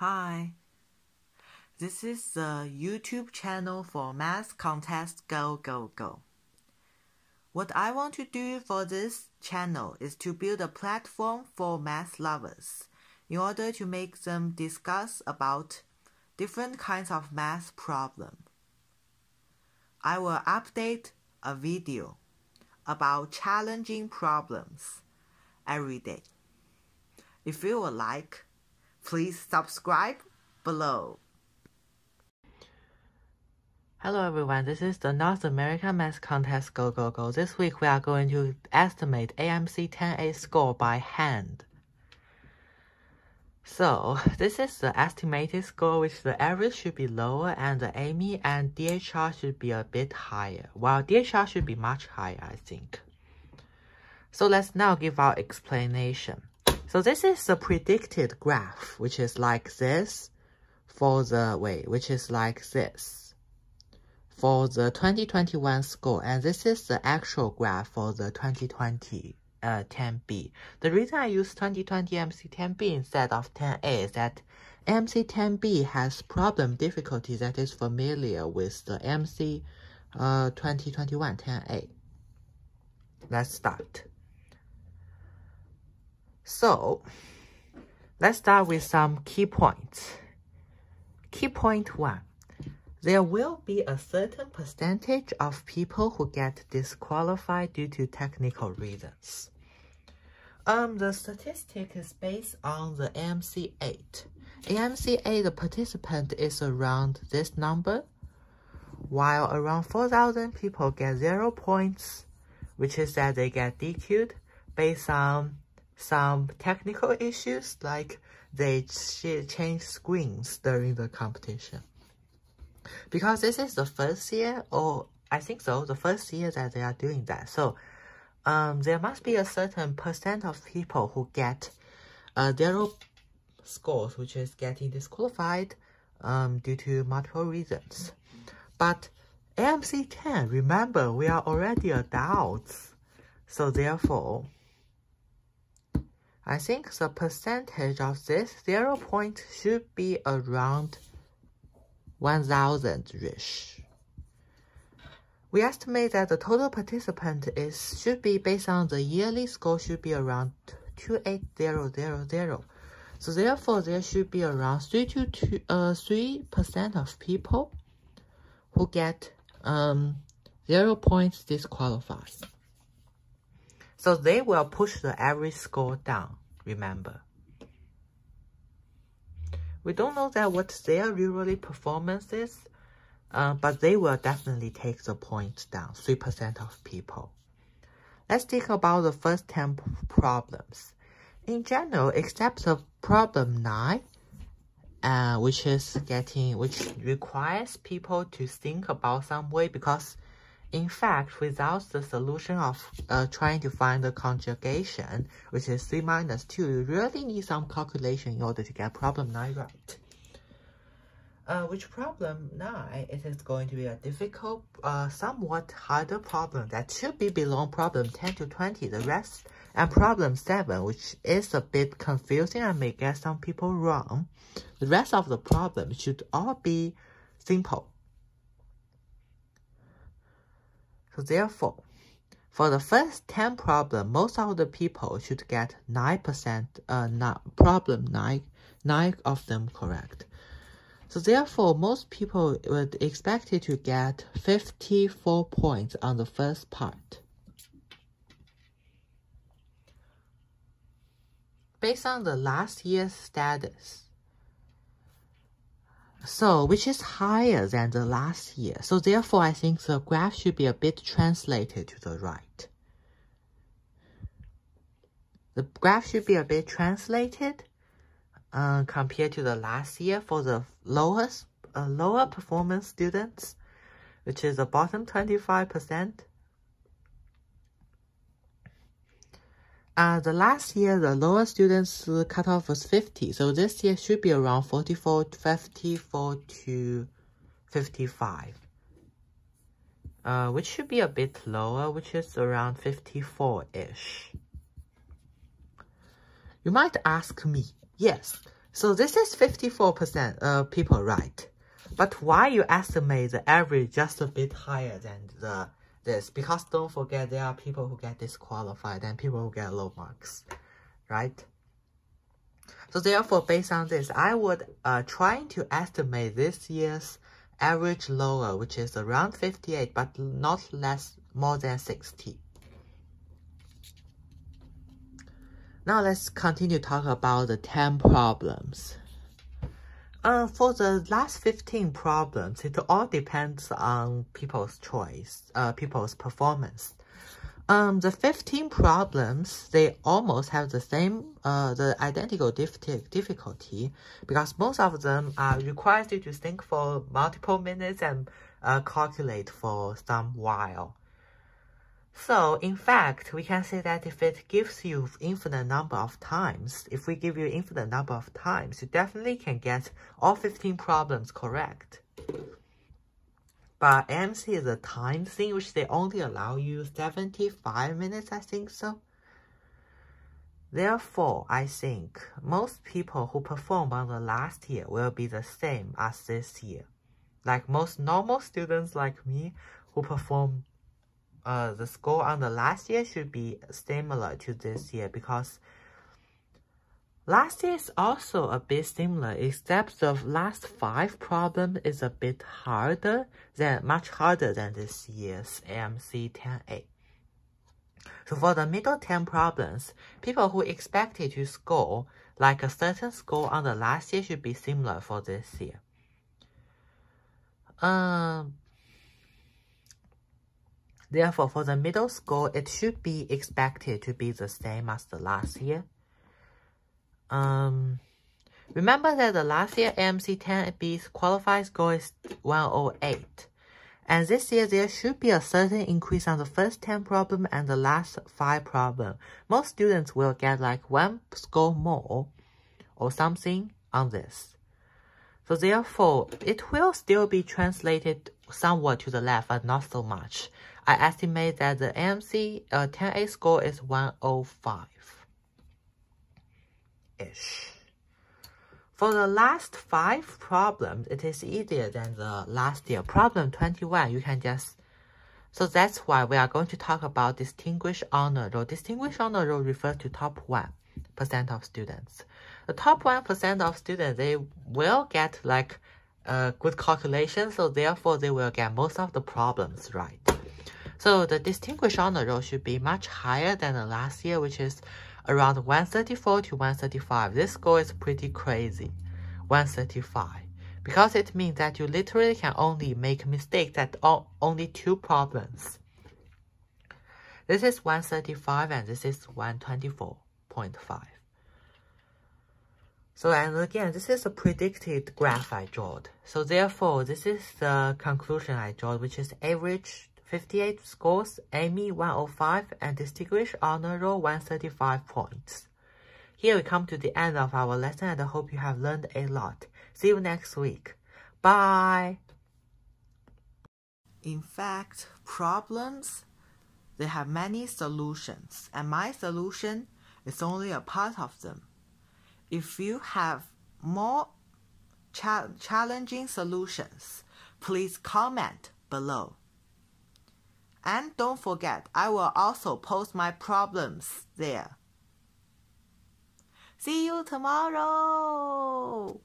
Hi. This is the YouTube channel for Math Contest Go Go Go. What I want to do for this channel is to build a platform for math lovers in order to make them discuss about different kinds of math problems. I will update a video about challenging problems every day. If you would like, please subscribe below. Hello everyone, this is the North American Math Contest Go Go Go. This week we are going to estimate AMC 10A score by hand. So, this is the estimated score which the average should be lower and the AIME and DHR should be a bit higher, while DHR should be much higher I think. So let's now give our explanation. So this is the predicted graph, which is like this for the, wait, which is like this for the 2021 score. And this is the actual graph for the 2020 uh, 10B. The reason I use 2020 MC 10B instead of 10A is that MC 10B has problem difficulty that is familiar with the MC uh, 2021 10A. Let's start. So, let's start with some key points. Key point one. There will be a certain percentage of people who get disqualified due to technical reasons. Um, the statistic is based on the AMC8. AMC8, the participant is around this number, while around 4,000 people get zero points, which is that they get DQ'd based on some technical issues like they change screens during the competition. Because this is the first year, or I think so, the first year that they are doing that. So um, there must be a certain percent of people who get uh, zero scores, which is getting disqualified um, due to multiple reasons. But AMC 10, remember, we are already adults. So therefore, I think the percentage of this zero point should be around 1000-ish. We estimate that the total participant is should be based on the yearly score should be around 28000. So therefore, there should be around 3 to 2, uh, 3% of people who get um, 0 points disqualified. So they will push the average score down, remember. We don't know that what their usually performance is, uh, but they will definitely take the points down, 3% of people. Let's think about the first 10 problems. In general, except the problem 9, uh, which is getting, which requires people to think about some way because in fact, without the solution of uh, trying to find the conjugation, which is 3 minus 2, you really need some calculation in order to get problem 9 right. Uh, which problem 9, it is going to be a difficult, uh, somewhat harder problem that should be below problem 10 to 20. The rest, and problem 7, which is a bit confusing and may get some people wrong. The rest of the problem should all be simple. So therefore, for the first 10 problem, most of the people should get 9%, uh, not, problem 9, 9 of them correct. So therefore, most people would expect it to get 54 points on the first part. Based on the last year's status, so which is higher than the last year. So therefore, I think the graph should be a bit translated to the right. The graph should be a bit translated uh, compared to the last year for the lowest, uh, lower performance students, which is the bottom 25%. Uh, the last year, the lower students cutoff was 50. So this year should be around 44, 54 to 55. Uh, which should be a bit lower, which is around 54-ish. You might ask me, yes, So this is 54% of people right. But why you estimate the average just a bit higher than the this? Because don't forget there are people who get disqualified and people who get low marks, right? So therefore, based on this, I would uh, trying to estimate this year's average lower, which is around 58, but not less, more than 60. Now let's continue to talk about the 10 problems. Uh, for the last 15 problems, it all depends on people's choice, uh, people's performance. Um, the 15 problems, they almost have the same, uh, the identical difficulty because most of them are requires you to think for multiple minutes and uh, calculate for some while. So, in fact, we can say that if it gives you infinite number of times, if we give you infinite number of times, you definitely can get all 15 problems correct. But MC is a time thing, which they only allow you 75 minutes, I think so. Therefore, I think most people who perform on the last year will be the same as this year. Like most normal students like me who perform uh, the score on the last year should be similar to this year because last year is also a bit similar except the last five problem is a bit harder than much harder than this year's AMC 10A. So for the middle 10 problems, people who expected to score like a certain score on the last year should be similar for this year. Um, Therefore, for the middle score, it should be expected to be the same as the last year. Um, remember that the last year AMC 10B's qualified score is 108. And this year, there should be a certain increase on the first 10 problem and the last 5 problem. Most students will get like one score more or something on this. So therefore, it will still be translated somewhat to the left, but not so much. I estimate that the AMC uh, 10A score is 105-ish. For the last five problems, it is easier than the last year. Problem 21, you can just... So that's why we are going to talk about Distinguished Honor Roll. Distinguished Honor Roll refers to top 1% of students. The top 1% of students, they will get like a good calculation, so therefore they will get most of the problems right. So the distinguished honor roll should be much higher than the last year, which is around 134 to 135. This score is pretty crazy, 135. Because it means that you literally can only make mistakes at only two problems. This is 135 and this is 124.5. So, and again, this is a predicted graph I drew. So therefore, this is the conclusion I drew, which is average 58 scores, AIME 105, and Distinguished Honor Roll 135 points. Here we come to the end of our lesson and I hope you have learned a lot. See you next week. Bye! In fact, problems, they have many solutions and my solution is only a part of them. If you have more cha challenging solutions, please comment below. And don't forget, I will also post my problems there. See you tomorrow!